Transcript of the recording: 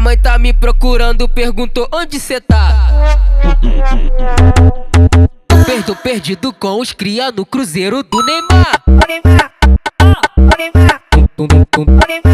Minha, mãe tá me procurando, perguntou onde cê tá. Perdo perdido com os cria no cruzeiro do Neymar. Neymar. Oh, Neymar.